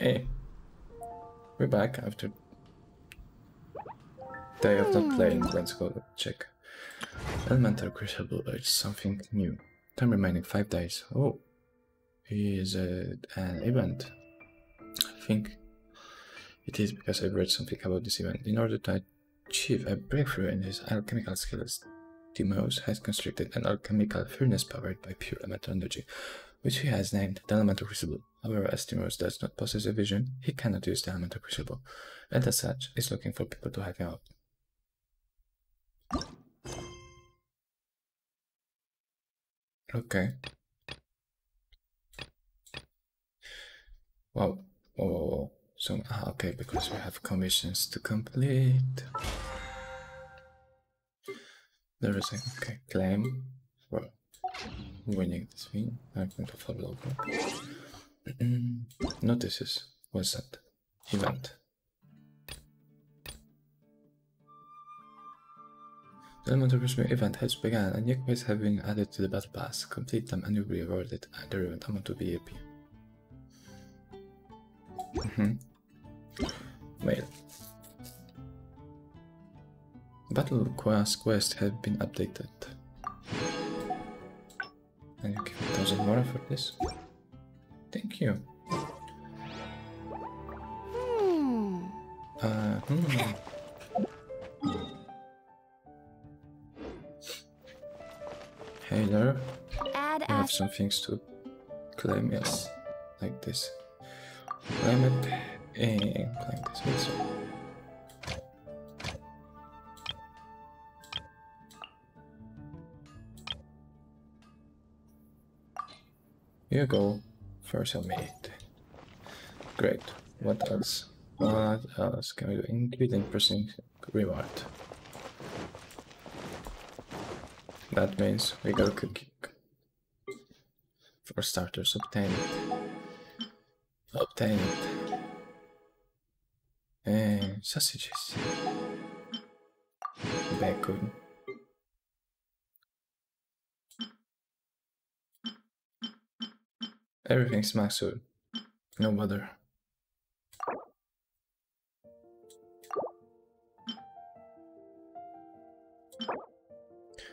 Okay. We're back after day of not playing. Let's go check. Elemental Crucible urge something new. Time remaining five days. Oh, is it an event? I think it is because I've read something about this event. In order to achieve a breakthrough in his alchemical skills, Timaeus has constructed an alchemical furnace powered by pure elemental energy, which he has named the Elemental Crucible. However, as Timaeus does not possess a vision, he cannot use the Elemental Crucible, and as such is looking for people to help him out. Okay. Wow. Whoa, whoa, whoa. So, ah, okay, because we have commissions to complete. There is a okay, claim for winning this thing. I'm going to follow up. Notices. What's that? Event. The Elemental Crucible event has begun and new quests have been added to the battle pass. Complete them and you'll be rewarded. The event amount to be AP. Mm -hmm. Mail. Battle quest quests have been updated. And you give a thousand more for this. Thank you. Hmm. Uh, hmm. Hey there. Add I have some things to claim, yes. Like this. Claim it and claim this also. You go. First I made. Great. What else? What else can we do? Include in pressing reward. That means we got cooking. For starters, obtain it. Obtain it. And sausages. Bacon. Everything's maxed No bother.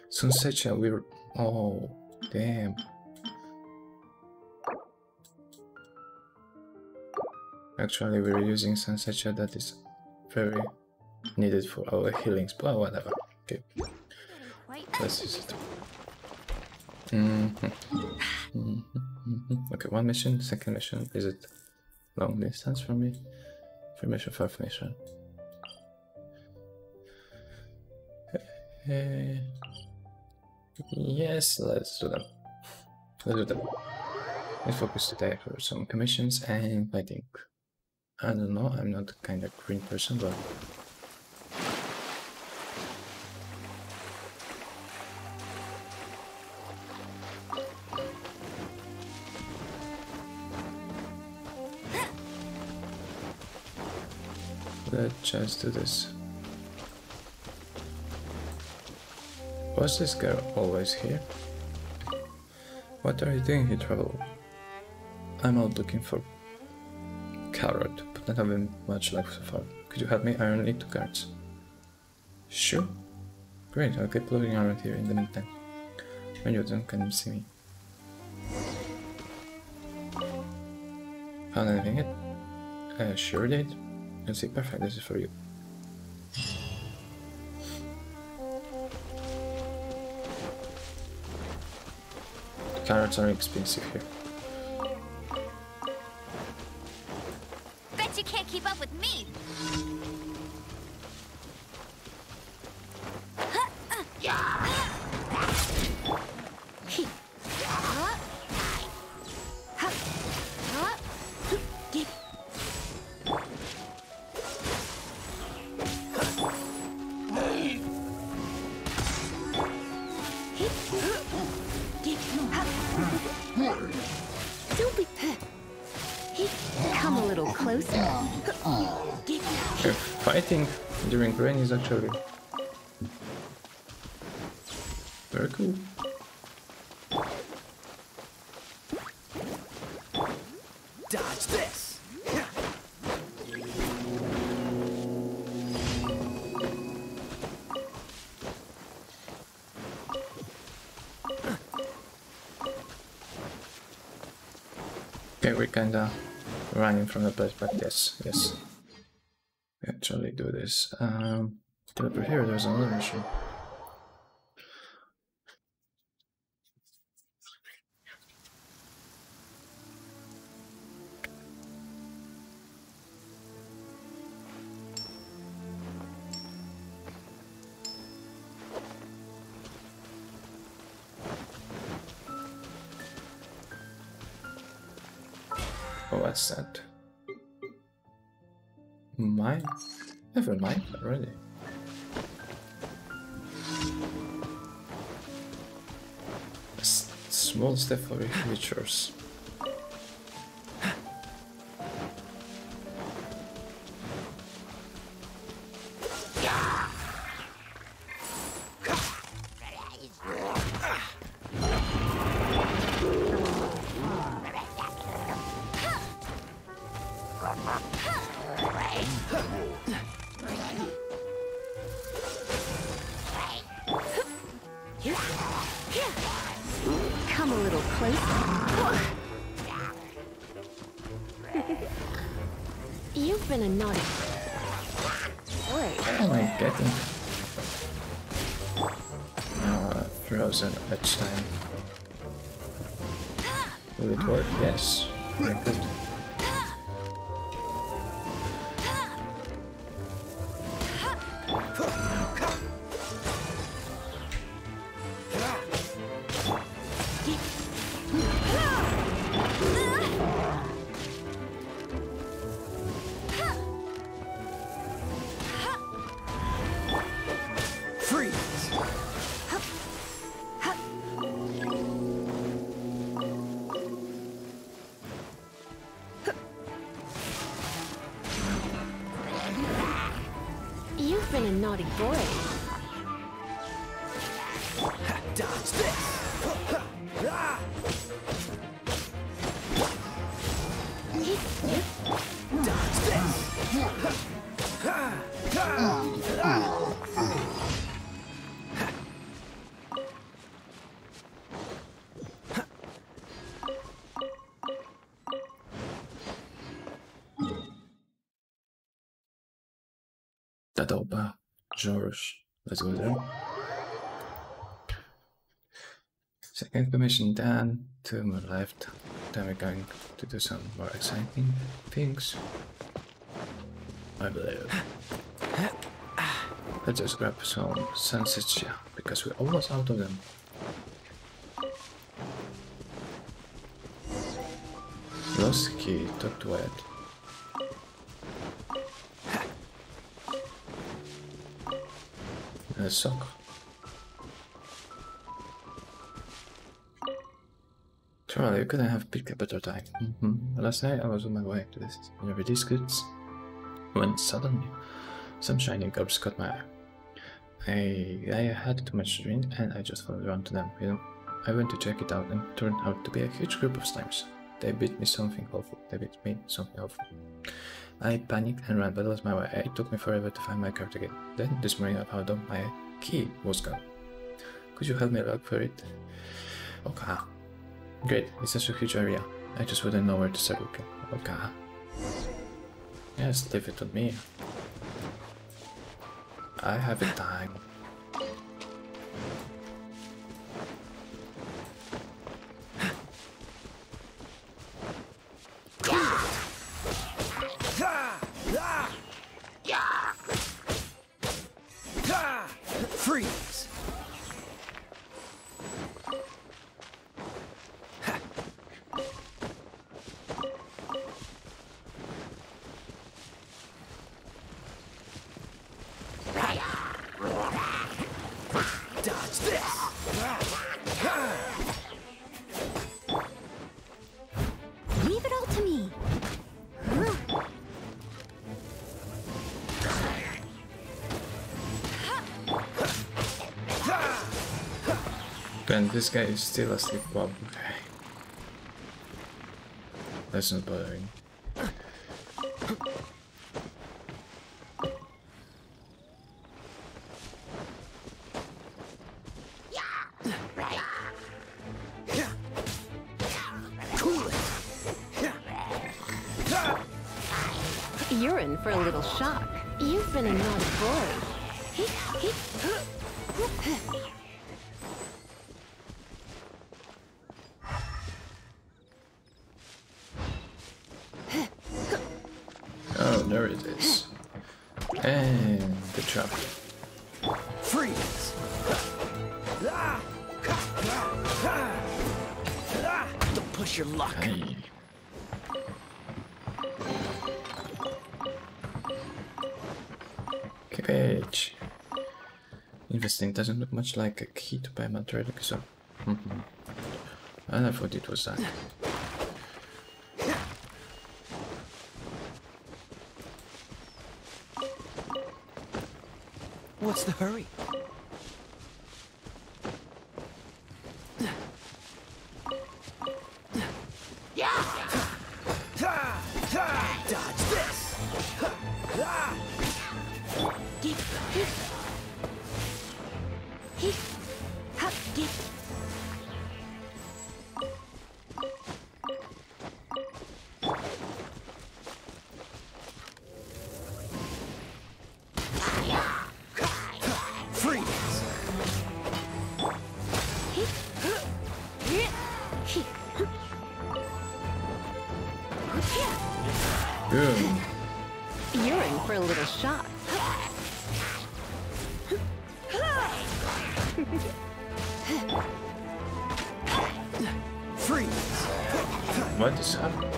Sunset we were... Oh, damn. Actually, we're using Sunset that is very needed for our healings, but whatever. Okay. Let's use it. Mm -hmm. Mm -hmm. Mm-hmm. Okay, one mission, second mission, is it long distance for me? Three mission, five mission. Yes, let's do them. Let's do them. Let's focus today for some commissions and I think I don't know, I'm not kind of green person, but Let's just do this. Was this girl always here? What are you doing here, Travel? I'm out looking for carrot, but not having much luck so far. Could you help me iron it to cards? Sure. Great, I'll keep looking around here in the meantime. When you're done, can see me? Found anything yet? Uh, sure did. Let's see, perfect, this is for you. The carrots are expensive here. Okay, we're kinda running from the place, but yes, yes. We actually do this. Um, over here, there's another mission. Small step naughty boy. Am I getting? Uh, frozen been a naughty boy. Dodge this! Ah! Dodge this! Tadoba, George. Let's go there. Second commission done. Two more left. Then we're going to do some more exciting things. I believe. Let's just grab some Sensitia because we're almost out of them. Lost key, talk to Ed. A sock. You couldn't have picked a better time. Mm-hmm. Last night I was on my way to this these goods when suddenly some shining orbs caught my eye. I, I had too much drink and I just followed around to them, you know. I went to check it out and it turned out to be a huge group of slimes. They bit me something awful. They bit me something awful. I panicked and ran, but lost my way. It took me forever to find my card again. Then this morning I found out my key was gone. Could you help me look for it? Okay. Great, it's such a huge area. I just wouldn't know where to start looking. Okay. Yes, leave it with me. I have a time. this guy is still asleep. Bob. Okay. That's not bothering. You're in for a little shock. You've been a naughty boy. Interesting, doesn't look much like a key to buy Madrid, so. Mhm. I thought it was that. What's the hurry?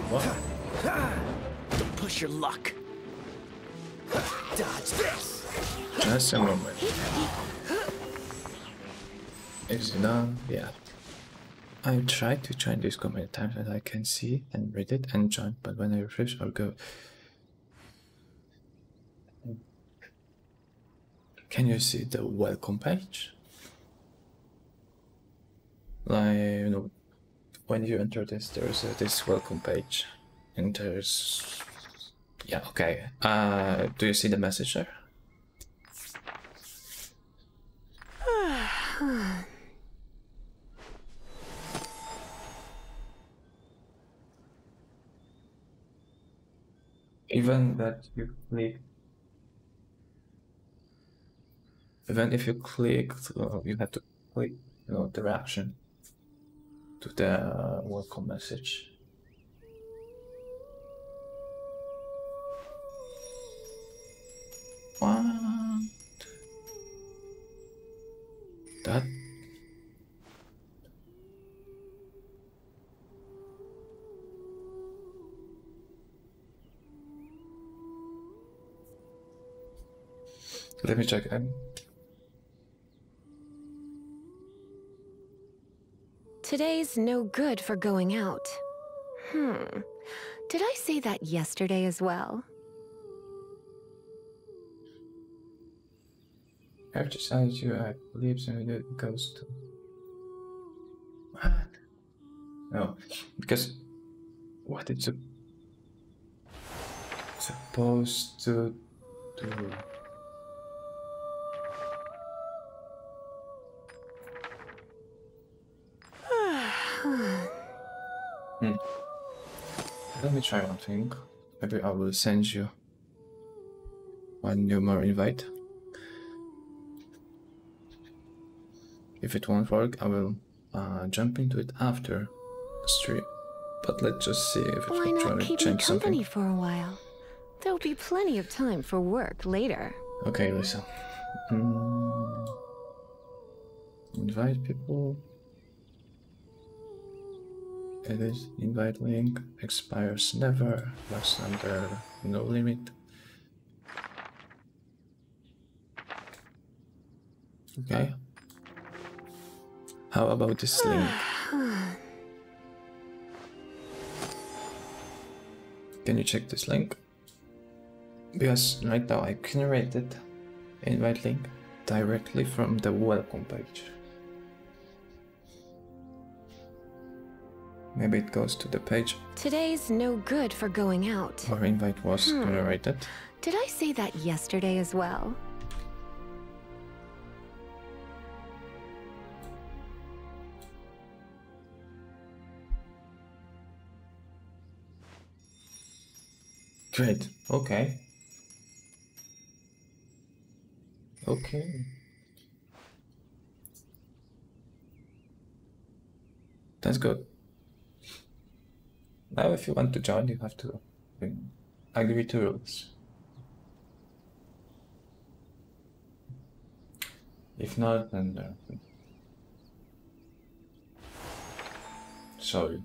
What? Don't push your luck. Dodge this! Just a moment. Is it done? Yeah. I tried to join this so many times that I can see and read it and join, but when I refresh or go. Can you see the welcome page? Like, you know, when you enter this, there's uh, this welcome page, and there's. Yeah, okay. Uh, do you see the message there? even that you click even if you click you have to click you know the reaction to the uh, welcome message. What? That let me check. Um, Today's no good for going out. Hmm. Did I say that yesterday as well? I've decided you I believe it goes to what? No, because what it's supposed to do. Let me try one thing. Maybe I will send you one new more invite. If it won't work, I will uh, jump into it after the stream. But let's just see if it Why not to keep me change company something. for a while? There'll be plenty of time for work later. Okay, Lisa. Mm. Invite people. Edit invite link expires never. Lasts under no limit. Okay. How about this link? Can you check this link? Because right now I generated invite link directly from the welcome page. Maybe it goes to the page Today's no good for going out. where invite was hmm. generated. Did I say that yesterday as well? Great. Okay. Okay. That's good. Now, if you want to join, you have to agree to rules. If not, then uh, sorry.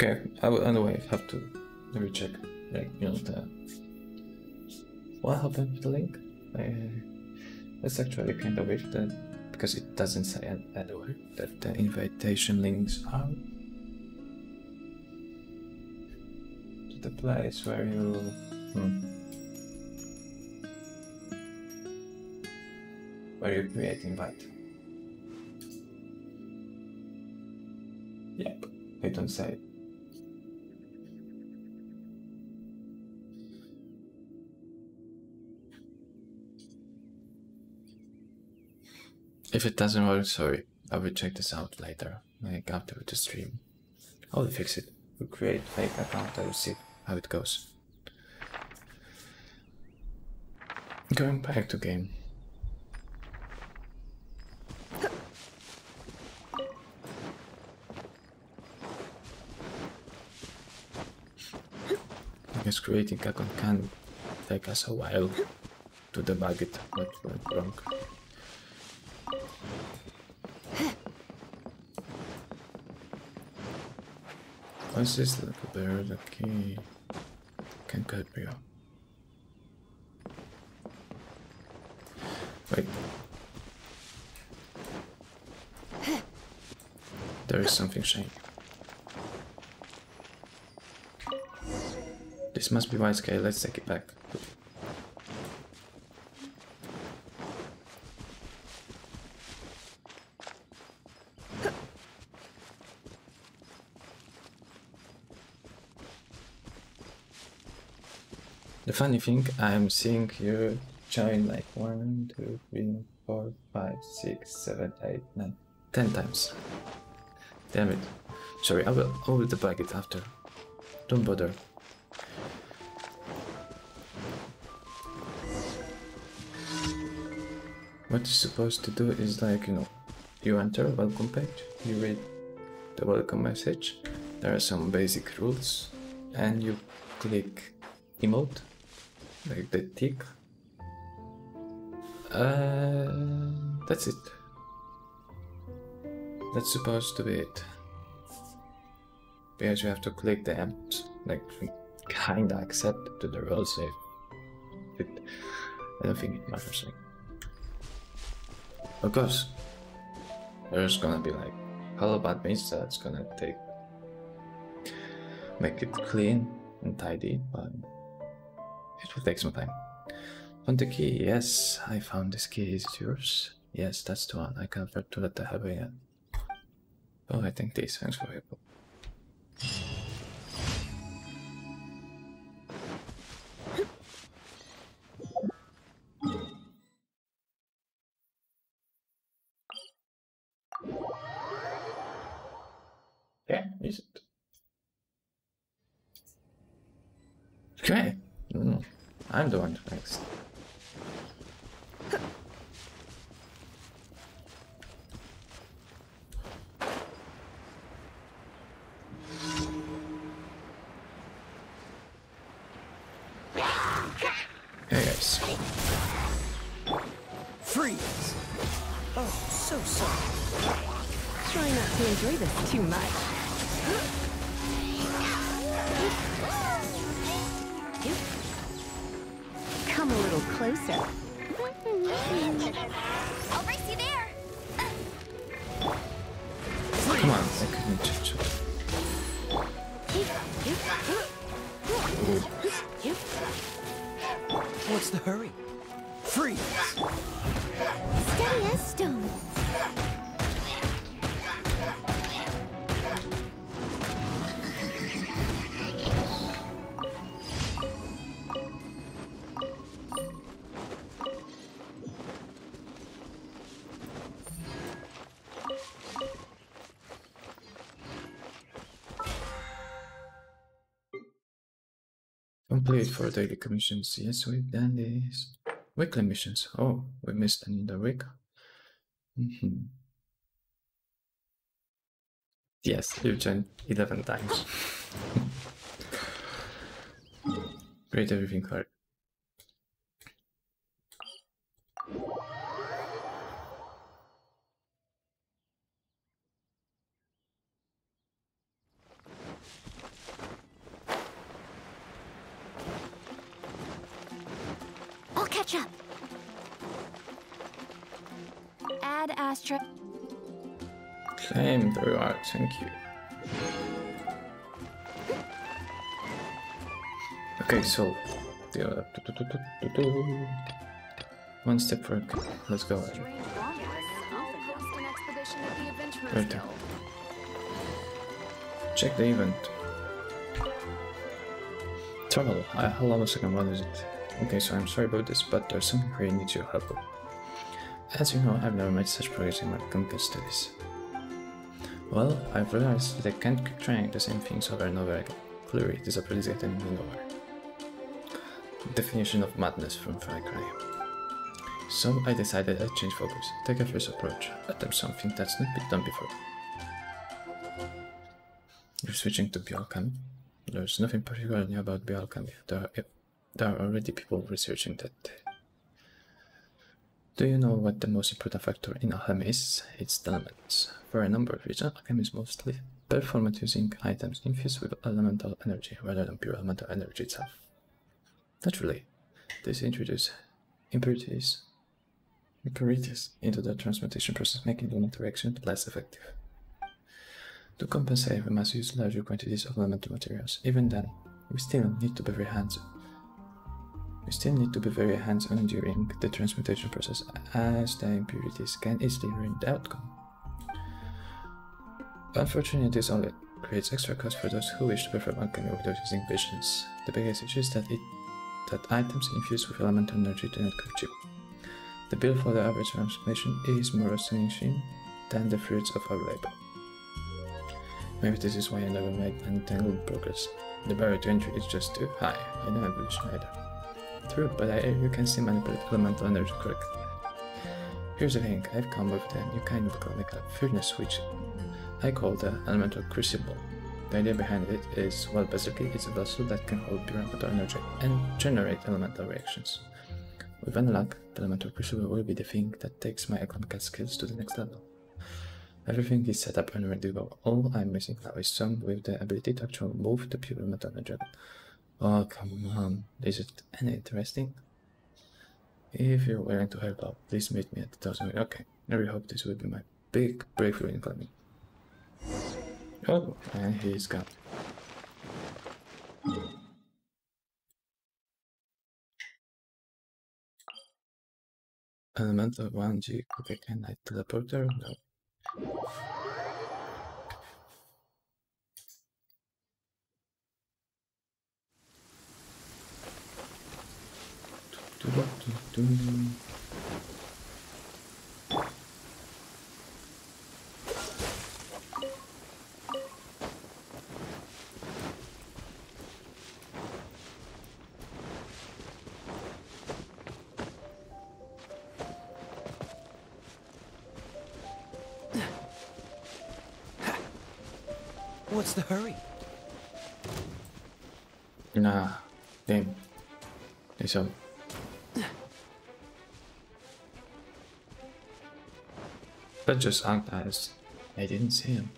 Okay, I will anyway have to maybe check, like, you know, the. What happened with the link? Uh, that's actually kind of weird that, because it doesn't say anywhere that the invitation links are to the place where you. Hmm, where you create invite. Yep, they don't say it. If it doesn't work, sorry. I will check this out later, like after the stream. I will fix it. We'll create fake account. I will see how it goes. Going back to game. I guess creating account can take us a while to debug it what went wrong. This little bear? The key can cut off. Wait. There is something shiny. This must be wide scale. Let's take it back. Funny thing, I'm seeing you join like one, two, three, four, five, six, seven, eight, nine, ten times. Damn it. Sorry, I will, I will debug it after. Don't bother. What you're supposed to do is like, you know, you enter a welcome page, you read the welcome message, there are some basic rules, and you click emote, like the tick. Uh, that's it. That's supposed to be it. Because you have to click the amps, like kinda accept to the rules if it, I don't think it matters. Like, of course, there's gonna be like hello bad means that's gonna take make it clean and tidy, but it will take some time. Found the key, yes, I found this key. Is it yours? Yes, that's the one. I can't afford to let the happen yet. Oh, I think these thanks for help. Yeah, is it? Okay. I'm the one next. What's the hurry? Freeze! Steady as stone. Complete for daily commissions. Yes, we've done this. Weekly missions. Oh, we missed another week. Mm-hmm. Yes, you've joined 11 times. Great everything card. Catch up. Add Astra. Claim the reward, thank you. Okay, so the uh, do- do- do- one step forward. Let's go. Strange Romulus. I'll host an expedition at the Adventurers Right. Check the event. Trouble. I, hold on a second. What is it? Okay, so I'm sorry about this, but there's something really needs your help. with. As you know, I've never made such progress in my chemical studies. Well, I've realized that I can't keep trying the same things over and over again. Clearly, this approach is getting nowhere. Definition of madness from Far. So I decided I'd change focus, take a fresh approach, attempt something that's not been done before. You're switching to bioalchemy. There's nothing particular new about bioalchemy. There are, there are already people researching that. Do you know what the most important factor in alchemy is? It's the elements. For a number of reasons, alchemy is mostly performed using items infused with elemental energy rather than pure elemental energy itself. Naturally, this introduces impurities, impurities into the transmutation process, making the elemental reaction less effective. To compensate, we must use larger quantities of elemental materials. Even then, we still need to be very hands we still need to be very hands-on during the transmutation process, as the impurities can easily ruin the outcome. Unfortunately, this only creates extra cost for those who wish to perform alchemy without using visions. The biggest issue is that it that items infused with elemental energy do not come cheap. The bill for the average transformation is more astonishing than the fruits of our labor. Maybe this is why I never made any tangled progress. The barrier to entry is just too high. I don't have vision either. True, but I, you can still manipulate elemental energy correctly. Here's the thing, I've come with a new kind of chemical furnace which I call the elemental crucible. The idea behind it is, well, basically it's a vessel that can hold pure elemental energy and generate elemental reactions. With any luck, the elemental crucible will be the thing that takes my alchemical skills to the next level. Everything is set up and ready to go. All I'm missing now is some with the ability to actually move the pure elemental energy. Oh, come on. Is it any interesting? If you're willing to help out, please meet me at the thousand. Okay, I really hope this will be my big breakthrough in climbing. Oh, and he's gone. Elemental 1G, okay, can I teleporter? No. What's the hurry? Nah, damn. It's up. But just act as I didn't see him.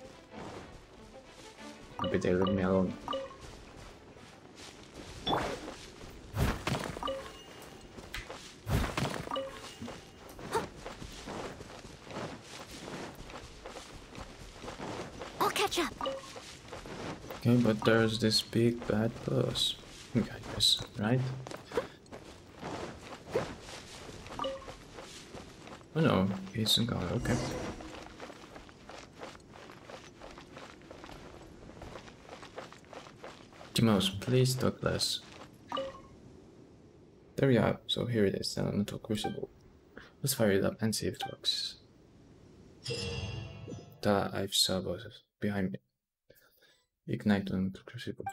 Maybe they leave me alone. I'll catch up. Okay, but there's this big bad boss. Guys, right? Oh no, he's in color, okay. Timaeus, please talk less. There we are, so here it is, the elemental crucible. Let's fire it up and see if it works. The I've saw was behind me. Ignite elemental crucible.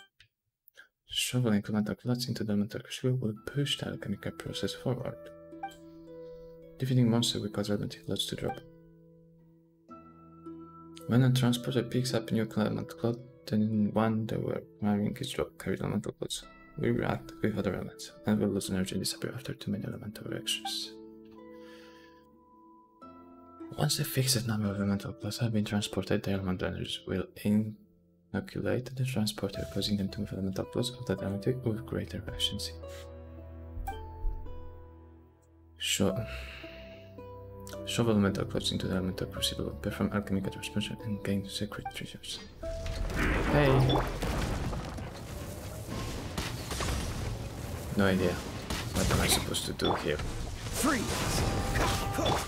Shoveling elemental clots into the elemental crucible will push the alchemical process forward. Defeating monster will cause elemental clots to drop. When a transporter picks up a new elemental clot, then in one that were carrying its drop carried elemental clots will react with other elements and will lose energy and disappear after too many elemental reactions. Once a fixed number of elemental clots have been transported, the elemental energies will inoculate the transporter, causing them to move elemental clots of that element with greater efficiency. Sure. Shove elemental clots into the elemental crucible, perform alchemical transformation, and gain secret treasures. Hey! No idea. What am I supposed to do here? Freeze!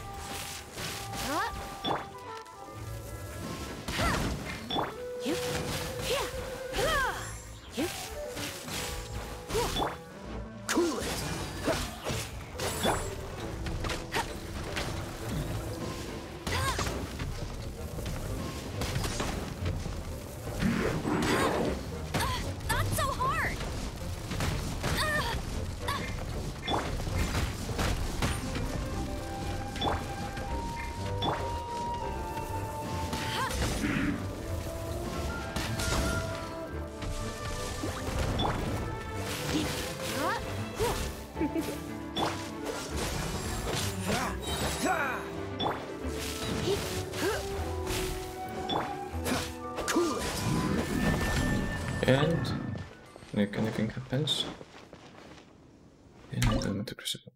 Crucible.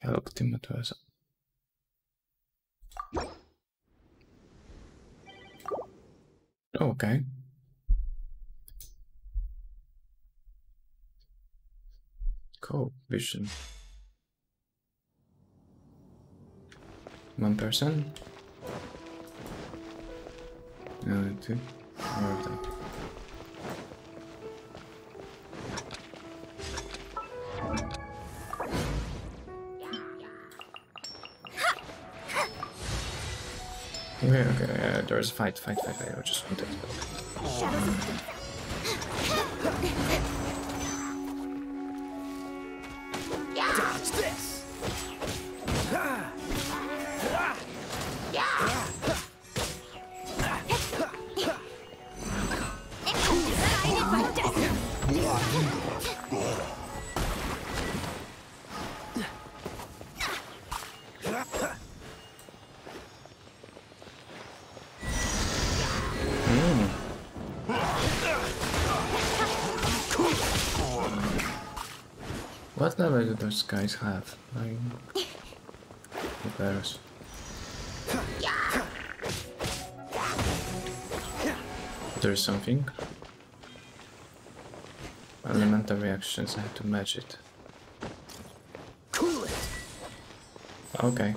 Help Timaeus. Okay. Cool. Vision. One person. No, two. More of them. Okay, okay, uh, there's a fight, fight, fight, fight. I just want to. Those guys have? Like, who? There's something. Elemental reactions, I have to match it. Cool it! Okay.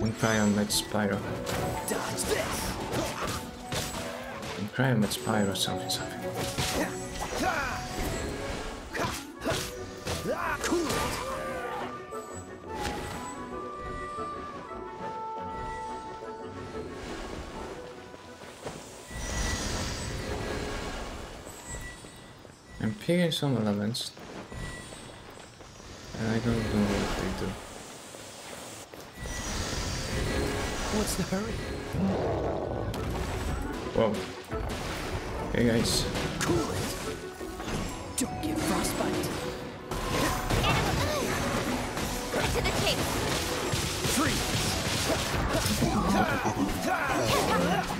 And Cryomet Spyro. Dodge this! And Cryomet Spyro something something. I'm picking some elements. And I don't know what they do. What's the hurry? Whoa. Hey guys. Cool it! Don't get frostbite! Cut to oh. the chase. Freeze! Freeze!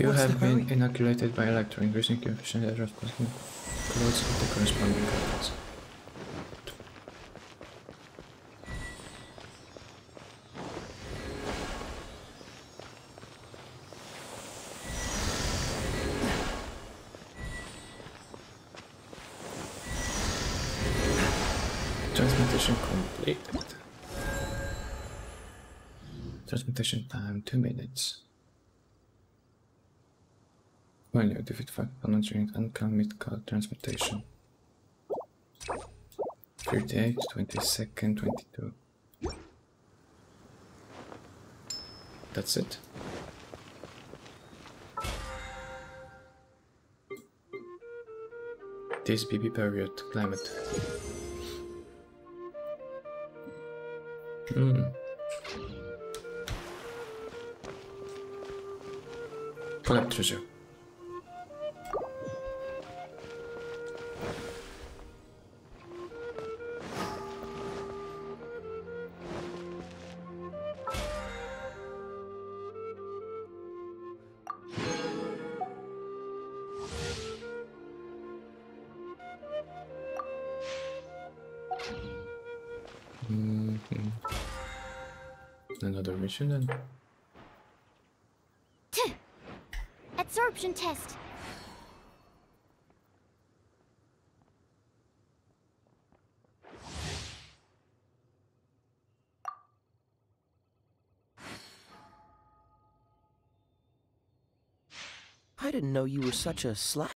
You What's have been hurry? inoculated by Electro, increasing efficiency of clothing clothes of the corresponding colors. Transmutation complete. Transmutation time 2 minutes. You defeat 5 opponents during alchemical transmutation. 38, 22nd, 22. That's it. This BB period climate. Hmm. Collect treasure. Another mission. Absorption test. I didn't know you were such a slack